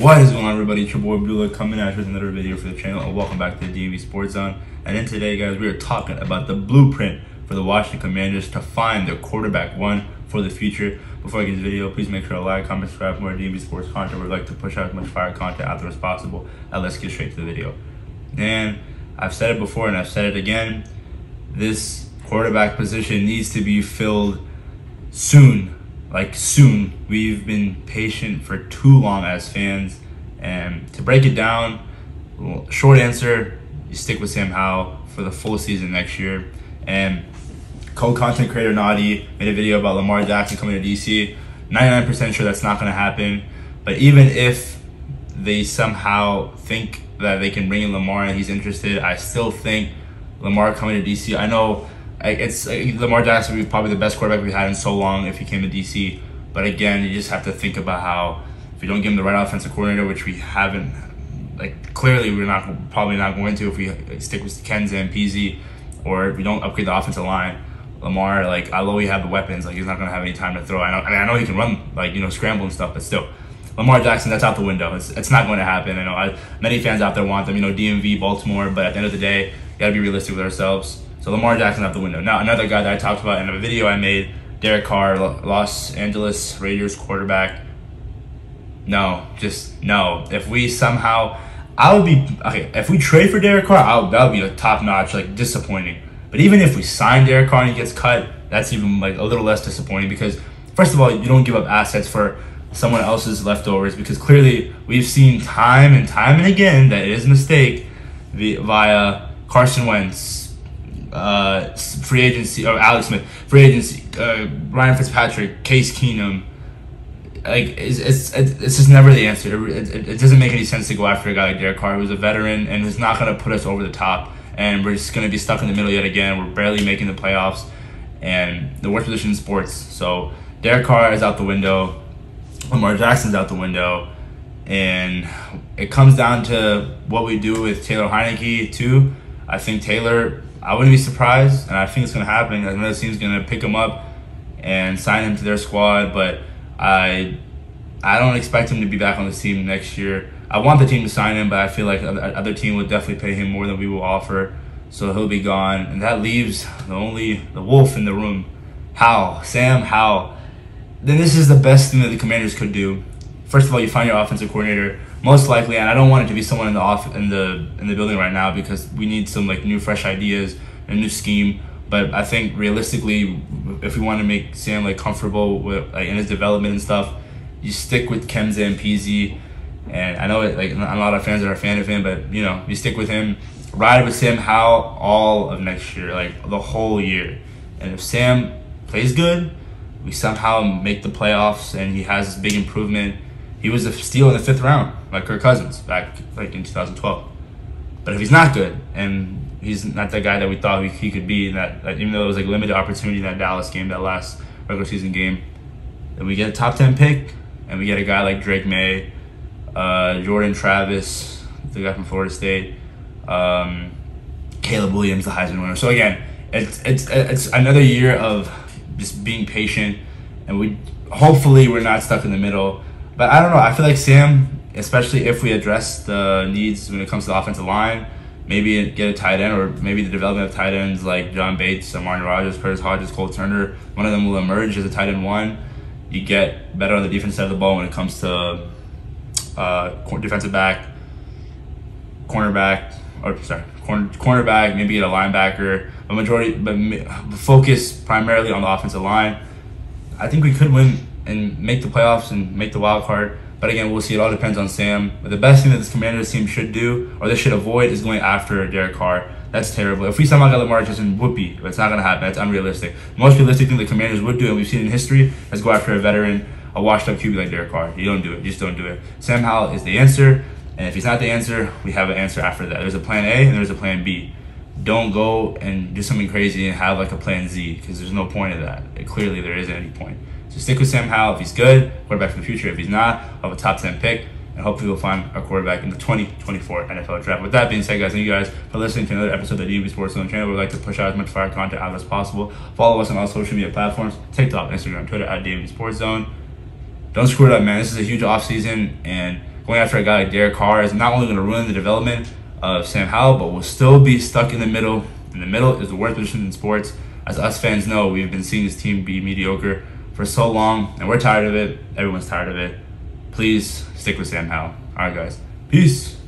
What is going on everybody? It's your boy Beulah coming at you with another video for the channel and welcome back to the DMV Sports Zone. And in today guys, we are talking about the blueprint for the Washington Commanders to find their quarterback one for the future. Before I get this video, please make sure to like, comment, subscribe for more DMV Sports content. We'd like to push out as much fire content out there as possible. And let's get straight to the video. And I've said it before and I've said it again. This quarterback position needs to be filled soon like soon. We've been patient for too long as fans. And to break it down, short answer, you stick with Sam Howell for the full season next year. And co-content creator Naughty made a video about Lamar Jackson coming to DC. 99% sure that's not going to happen. But even if they somehow think that they can bring in Lamar and he's interested, I still think Lamar coming to DC. I know it's uh, Lamar Jackson would be probably the best quarterback we've had in so long if he came to DC. But again, you just have to think about how if you don't give him the right offensive coordinator, which we haven't, like clearly we're not probably not going to if we uh, stick with Ken Zampese, or if we don't upgrade the offensive line. Lamar, like although we have the weapons, like he's not gonna have any time to throw. I know, I, mean, I know he can run, like you know, scramble and stuff, but still, Lamar Jackson, that's out the window. It's, it's not going to happen. I know I, many fans out there want them, you know, DMV, Baltimore, but at the end of the day, you gotta be realistic with ourselves. So Lamar Jackson out the window. Now another guy that I talked about in a video I made, Derek Carr, Los Angeles Raiders quarterback. No, just no. If we somehow, I would be okay. If we trade for Derek Carr, I that would be a top notch, like disappointing. But even if we sign Derek Carr and he gets cut, that's even like a little less disappointing because first of all, you don't give up assets for someone else's leftovers because clearly we've seen time and time and again that it is a mistake via Carson Wentz, uh, free agency or Alex Smith, free agency, uh, Ryan Fitzpatrick, Case Keenum. Like it's, it's it's just never the answer. It, it, it, doesn't make any sense to go after a guy like Derek Carr, who's a veteran and who's not to put us over the top. And we're just to be stuck in the middle yet again. We're barely making the playoffs, and the worst position in sports. So Derek Carr is out the window. Lamar Jackson's out the window, and it comes down to what we do with Taylor Heinicke too. I think Taylor I wouldn't be surprised, and I think it's going to happen. Another team's going to pick him up and sign him to their squad, but I I don't expect him to be back on the team next year. I want the team to sign him, but I feel like other team would definitely pay him more than we will offer, so he'll be gone, and that leaves the only the wolf in the room, Howell, Sam Howell. Then this is the best thing that the Commanders could do. First of all, you find your offensive coordinator most likely, and I don't want it to be someone in the off in the in the building right now because we need some like new fresh ideas, a new scheme. But I think realistically, if we want to make Sam like comfortable with like in his development and stuff, you stick with Ken Zampese. And I know it, like a lot of fans are a fan of him, but you know you stick with him, ride with Sam Howell all of next year, like the whole year. And if Sam plays good, we somehow make the playoffs and he has this big improvement he was a steal in the fifth round, like Kirk Cousins back like in 2012. But if he's not good and he's not that guy that we thought he could be, that, that even though it was like limited opportunity in that Dallas game, that last regular season game, then we get a top 10 pick and we get a guy like Drake Maye, uh, Jordan Travis, the guy from Florida State, um, Caleb Williams, the Heisman winner. So again, it's it's it's another year of just being patient, and we hopefully we're not stuck in the middle. But I don't know. I feel like Sam, especially if we address the needs when it comes to the offensive line, maybe get a tight end or maybe the development of tight ends like John Bates, Martin Rogers, Curtis Hodges, Cole Turner. One of them will emerge as a tight end one. You get better on the defense side of the ball when it comes to uh, defensive back, cornerback, or sorry, corner, cornerback, maybe get a linebacker. a majority, but focus primarily on the offensive line. I think we could win and make the playoffs and make the wild card. But again, we'll see. It all depends on Sam. But the best thing that this Commanders team should do, or they should avoid, is going after Derek Carr. That's terrible. If we somehow get Lamar Jackson, whoopee. It's not going to happen. That's unrealistic. Most realistic thing the Commanders would do, and we've seen in history, is go after a veteran, a washed-up QB like Derek Carr. You don't do it. You just don't do it. Sam Howell is the answer. And if he's not the answer, we have an answer after that. There's a plan A and there's a plan B. Don't go and do something crazy and have like a plan Z because there's no point of that. Clearly, there isn't any point. So stick with Sam Howell if he's good, quarterback for the future. If he's not, I'll have a top 10 pick, and hopefully we'll find our quarterback in the 2024 NFL Draft. With that being said, guys, thank you guys for listening to another episode of the DMV Sports Zone channel. We'd like to push out as much fire content out as possible. Follow us on all social media platforms, TikTok, Instagram, Twitter, at DMV Sports Zone. Don't screw it up, man. This is a huge offseason, and going after a guy like Derek Carr is not only going to ruin the development of Sam Howell, but we'll still be stuck in the middle. In the middle is the worst position in sports. As us fans know, we've been seeing this team be mediocre for so long, and we're tired of it. Everyone's tired of it. Please stick with Sam Howell. All right, guys. Peace.